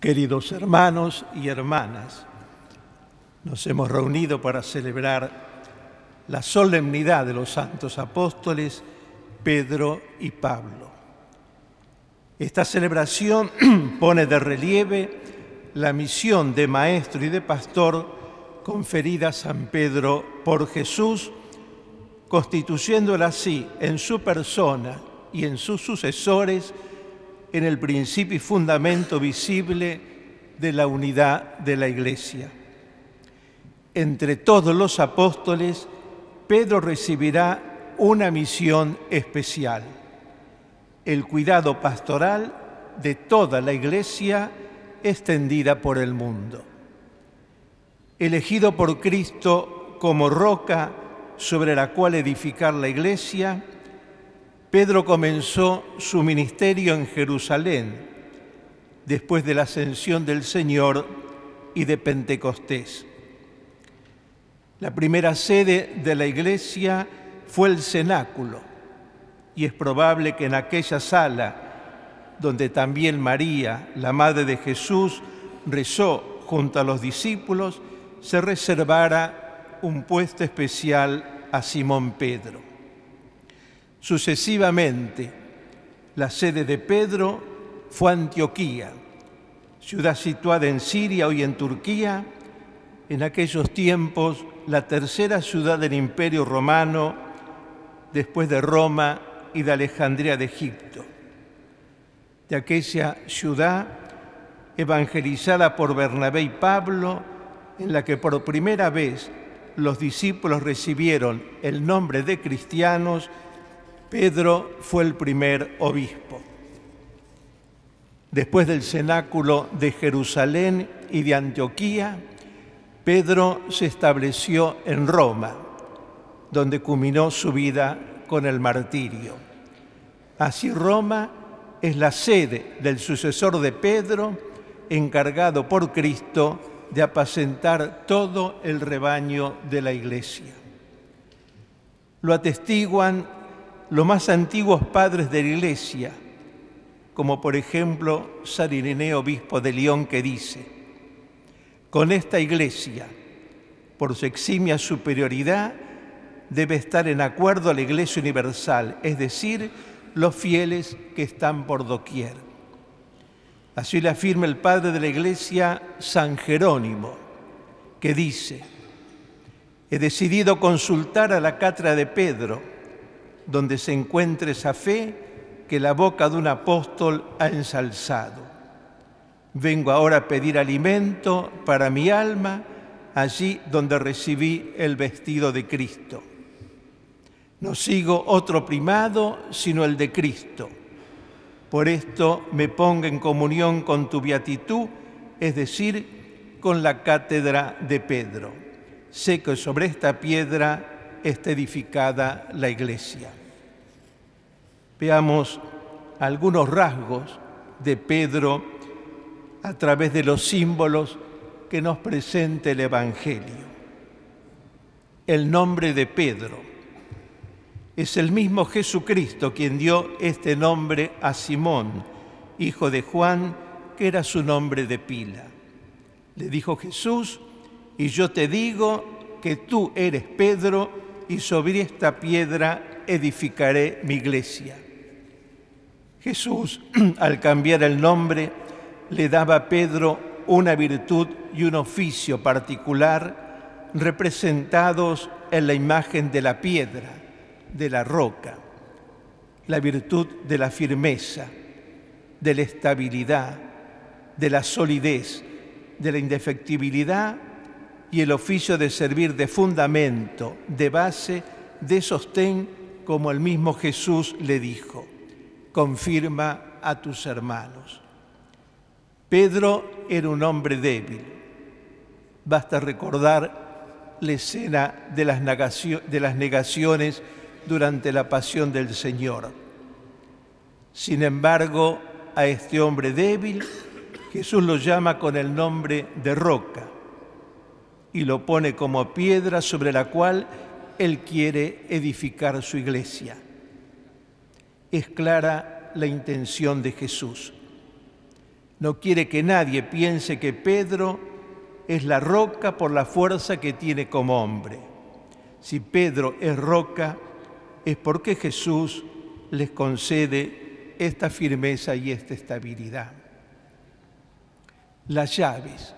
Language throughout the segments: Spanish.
Queridos hermanos y hermanas, nos hemos reunido para celebrar la solemnidad de los santos apóstoles Pedro y Pablo. Esta celebración pone de relieve la misión de maestro y de pastor conferida a San Pedro por Jesús, constituyéndola así en su persona y en sus sucesores en el principio y fundamento visible de la unidad de la Iglesia. Entre todos los apóstoles, Pedro recibirá una misión especial, el cuidado pastoral de toda la Iglesia extendida por el mundo. Elegido por Cristo como roca sobre la cual edificar la Iglesia, Pedro comenzó su ministerio en Jerusalén después de la ascensión del Señor y de Pentecostés. La primera sede de la iglesia fue el cenáculo y es probable que en aquella sala donde también María, la Madre de Jesús, rezó junto a los discípulos, se reservara un puesto especial a Simón Pedro. Sucesivamente, la sede de Pedro fue Antioquía, ciudad situada en Siria, hoy en Turquía, en aquellos tiempos la tercera ciudad del Imperio Romano después de Roma y de Alejandría de Egipto. De aquella ciudad evangelizada por Bernabé y Pablo, en la que por primera vez los discípulos recibieron el nombre de cristianos Pedro fue el primer obispo. Después del cenáculo de Jerusalén y de Antioquía, Pedro se estableció en Roma, donde culminó su vida con el martirio. Así Roma es la sede del sucesor de Pedro, encargado por Cristo de apacentar todo el rebaño de la iglesia. Lo atestiguan los más antiguos padres de la Iglesia, como por ejemplo San Ireneo, obispo de León, que dice, con esta Iglesia, por su eximia superioridad, debe estar en acuerdo a la Iglesia Universal, es decir, los fieles que están por doquier. Así le afirma el padre de la Iglesia, San Jerónimo, que dice, he decidido consultar a la cátedra de Pedro, donde se encuentre esa fe que la boca de un apóstol ha ensalzado. Vengo ahora a pedir alimento para mi alma allí donde recibí el vestido de Cristo. No sigo otro primado sino el de Cristo. Por esto me pongo en comunión con tu beatitud, es decir, con la cátedra de Pedro. Sé que sobre esta piedra está edificada la iglesia veamos algunos rasgos de Pedro a través de los símbolos que nos presenta el Evangelio. El nombre de Pedro es el mismo Jesucristo quien dio este nombre a Simón, hijo de Juan, que era su nombre de pila. Le dijo Jesús, y yo te digo que tú eres Pedro, y sobre esta piedra edificaré mi iglesia. Jesús, al cambiar el nombre, le daba a Pedro una virtud y un oficio particular representados en la imagen de la piedra, de la roca, la virtud de la firmeza, de la estabilidad, de la solidez, de la indefectibilidad y el oficio de servir de fundamento, de base, de sostén, como el mismo Jesús le dijo confirma a tus hermanos. Pedro era un hombre débil. Basta recordar la escena de las, negaciones durante la pasión del Señor. Sin embargo, a este hombre débil, Jesús lo llama con el nombre de roca y lo pone como piedra sobre la cual Él quiere edificar su iglesia es clara la intención de Jesús. No quiere que nadie piense que Pedro es la roca por la fuerza que tiene como hombre. Si Pedro es roca, es porque Jesús les concede esta firmeza y esta estabilidad. Las llaves.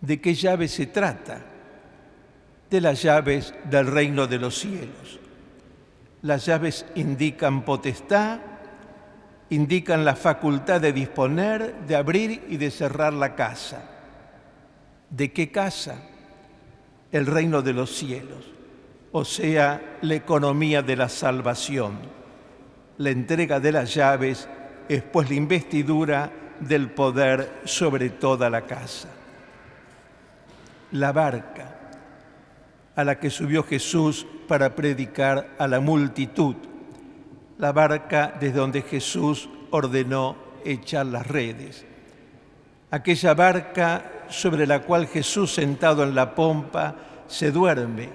¿De qué llaves se trata? De las llaves del reino de los cielos. Las llaves indican potestad, indican la facultad de disponer, de abrir y de cerrar la casa. ¿De qué casa? El reino de los cielos, o sea, la economía de la salvación. La entrega de las llaves es pues la investidura del poder sobre toda la casa. La barca a la que subió Jesús para predicar a la multitud la barca desde donde Jesús ordenó echar las redes. Aquella barca sobre la cual Jesús sentado en la pompa se duerme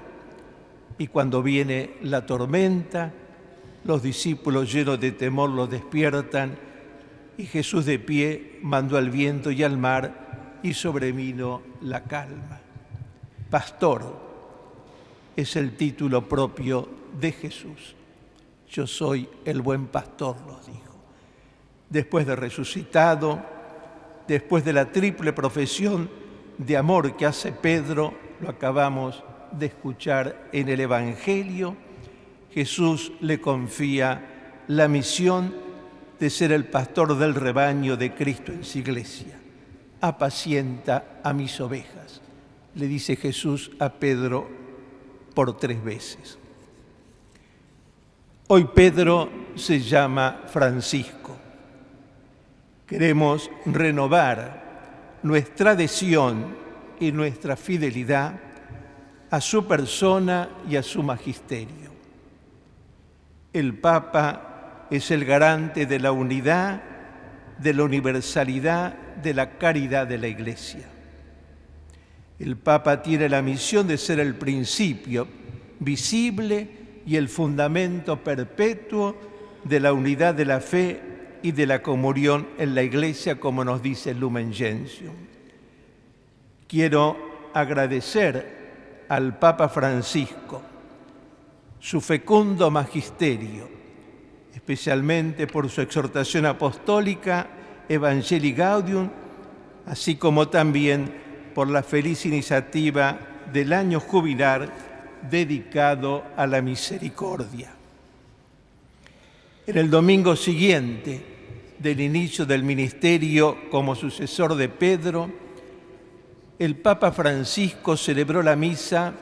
y cuando viene la tormenta, los discípulos llenos de temor lo despiertan y Jesús de pie mandó al viento y al mar y sobrevino la calma. Pastor es el título propio de Jesús yo soy el buen pastor, los dijo. Después de resucitado, después de la triple profesión de amor que hace Pedro, lo acabamos de escuchar en el Evangelio, Jesús le confía la misión de ser el pastor del rebaño de Cristo en su iglesia. Apacienta a mis ovejas, le dice Jesús a Pedro por tres veces. Hoy Pedro se llama Francisco. Queremos renovar nuestra adhesión y nuestra fidelidad a su persona y a su magisterio. El Papa es el garante de la unidad, de la universalidad, de la caridad de la Iglesia. El Papa tiene la misión de ser el principio visible y el fundamento perpetuo de la unidad de la fe y de la comunión en la Iglesia, como nos dice Lumen Gentium. Quiero agradecer al Papa Francisco su fecundo magisterio, especialmente por su exhortación apostólica Evangelii Gaudium, así como también por la feliz iniciativa del año jubilar dedicado a la misericordia. En el domingo siguiente del inicio del ministerio como sucesor de Pedro, el Papa Francisco celebró la misa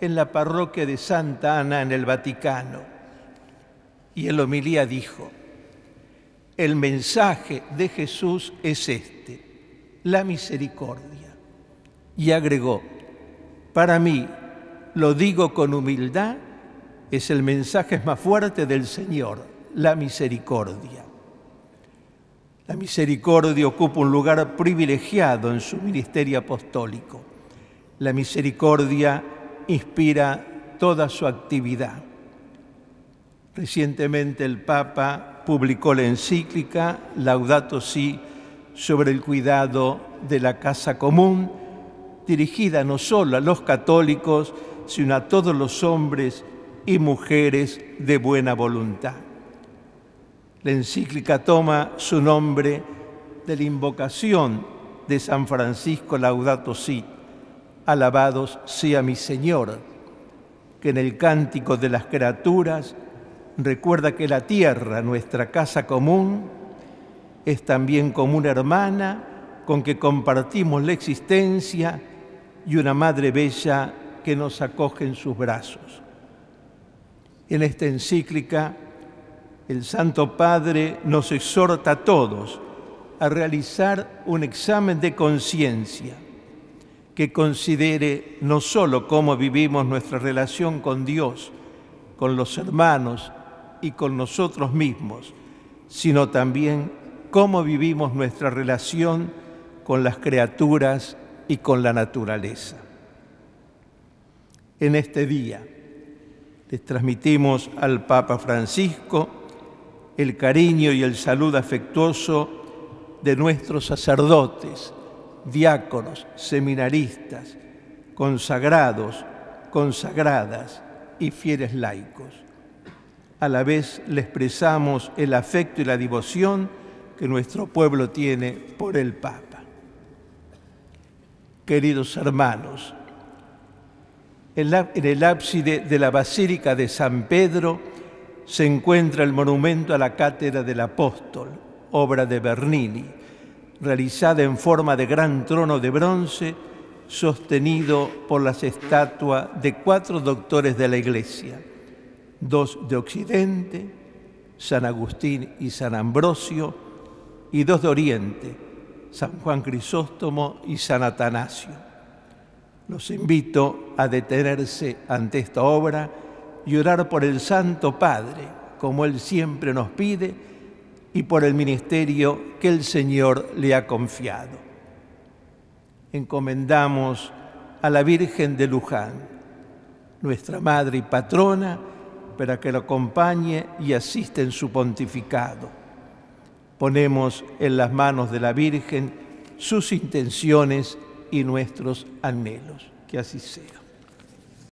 en la parroquia de Santa Ana en el Vaticano y en la homilía dijo, el mensaje de Jesús es este, la misericordia. Y agregó, para mí lo digo con humildad, es el mensaje más fuerte del Señor, la misericordia. La misericordia ocupa un lugar privilegiado en su ministerio apostólico. La misericordia inspira toda su actividad. Recientemente el Papa publicó la encíclica Laudato Si sobre el cuidado de la casa común, dirigida no solo a los católicos, sino a todos los hombres y mujeres de buena voluntad. La encíclica toma su nombre de la invocación de San Francisco Laudato Si, alabados sea mi Señor, que en el cántico de las criaturas recuerda que la tierra, nuestra casa común, es también como una hermana con que compartimos la existencia y una madre bella que nos acoge en sus brazos. En esta encíclica, el Santo Padre nos exhorta a todos a realizar un examen de conciencia que considere no solo cómo vivimos nuestra relación con Dios, con los hermanos y con nosotros mismos, sino también cómo vivimos nuestra relación con las criaturas y con la naturaleza en este día. Les transmitimos al Papa Francisco el cariño y el saludo afectuoso de nuestros sacerdotes, diáconos, seminaristas, consagrados, consagradas y fieles laicos. A la vez le expresamos el afecto y la devoción que nuestro pueblo tiene por el Papa. Queridos hermanos, en el ábside de la Basílica de San Pedro se encuentra el monumento a la Cátedra del Apóstol, obra de Bernini, realizada en forma de gran trono de bronce sostenido por las estatuas de cuatro doctores de la Iglesia, dos de Occidente, San Agustín y San Ambrosio, y dos de Oriente, San Juan Crisóstomo y San Atanasio. Los invito a detenerse ante esta obra y orar por el Santo Padre, como Él siempre nos pide, y por el ministerio que el Señor le ha confiado encomendamos a la Virgen de Luján, nuestra Madre y Patrona, para que lo acompañe y asista en su pontificado. Ponemos en las manos de la Virgen sus intenciones y nuestros anhelos. Que así sea.